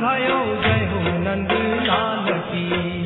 भयो जय हो नंद लाल की।